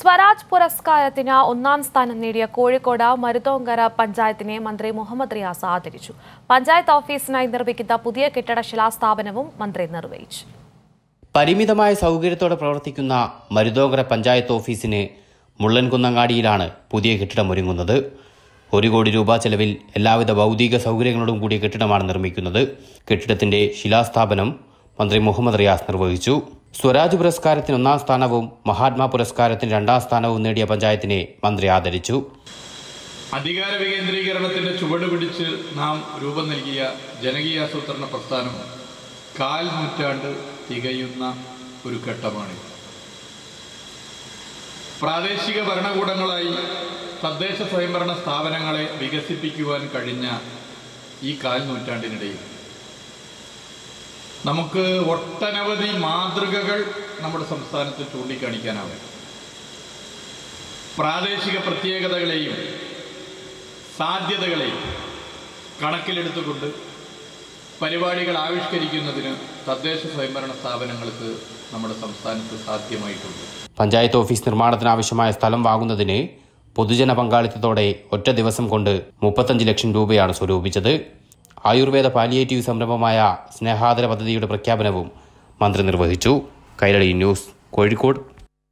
സ്വരാജ് പുരസ്കാരത്തിന് ഒന്നാം സ്ഥാനം നേടിയ കോഴിക്കോട് മരുതോങ്കര പഞ്ചായത്തിനെ മന്ത്രി മുഹമ്മദ് റിയാസ് ആദരിച്ചു. പഞ്ചായത്ത് ഓഫീസിനായി നിർമ്മിക്കുന്ന പുതിയ കെട്ടിട ശിലാസ്ഥാപനവും മന്ത്രി നിർവഹിച്ചു. പരിമിതമായ സൗകര്യത്തോടെ പ്രവർത്തിക്കുന്ന മരുതോങ്കര പഞ്ചായത്ത് ഓഫീസിന് മുള്ളൻകുന്നങ്ങാടിയിലാണ് പുതിയ കെട്ടിടം ഒരുങ്ങുന്നത്. ഒരു കോടി രൂപ ചെലവിൽ എല്ലാവിധ ഭൗതിക സൗകര്യങ്ങളോടും കൂടിയ കെട്ടിടമാണ് നിർമ്മിക്കുന്നത്. കെട്ടിടത്തിന്റെ ശിലാസ്ഥാപനം മന്ത്രി മുഹമ്മദ് റിയാസ് നിർവഹിച്ചു. സ്വരാജ് പുരസ്കാരത്തിന് ഒന്നാം സ്ഥാനവും മഹാത്മാ പുരസ്കാരത്തിന് രണ്ടാം സ്ഥാനവും നേടിയ പഞ്ചായത്തിനെ മന്ത്രി ആദരിച്ചു. അധികാര വികേന്ദ്രീകരണത്തിന്റെ ചുവട് പിടിച്ച് നാം രൂപം നൽകിയ ജനകീയാസൂത്രണ പ്രസ്ഥാനം കാൽ നൂറ്റാണ്ട് തികയുന്ന ഒരു ഘട്ടമാണ്. പ്രാദേശിക ഭരണകൂടങ്ങളായി തദ്ദേശ സ്വയംഭരണ സ്ഥാപനങ്ങളെ വികസിപ്പിക്കുവാൻ കഴിഞ്ഞ ഈ കാൽ നൂറ്റാണ്ടിനിടയിൽ നമുക്ക് ഒട്ടനവധി മാതൃകകൾ നമ്മുടെ സംസ്ഥാനത്ത് ചൂണ്ടിക്കാണിക്കാനാവും. പ്രാദേശിക പ്രത്യേകതകളെയും സാധ്യതകളെയും കണക്കിലെടുത്തുകൊണ്ട് പരിപാടികൾ ആവിഷ്കരിക്കുന്നതിന് തദ്ദേശ സ്വയംഭരണ സ്ഥാപനങ്ങൾക്ക് നമ്മുടെ സംസ്ഥാനത്ത് സാധ്യമായിട്ടുണ്ട്. പഞ്ചായത്ത് ഓഫീസ് നിർമ്മാണത്തിന് ആവശ്യമായ സ്ഥലം വാങ്ങുന്നതിന് പൊതുജന പങ്കാളിത്തത്തോടെ ഒറ്റ ദിവസം കൊണ്ട് മുപ്പത്തഞ്ച് ലക്ഷം രൂപയാണ് സ്വരൂപിച്ചത്. ആയുർവേദ പാലിയേറ്റീവ് സംരംഭമായ സ്നേഹാദര പദ്ധതിയുടെ പ്രഖ്യാപനവും മന്ത്രി നിർവഹിച്ചു. കൈരളി ന്യൂസ് കോഴിക്കോട്.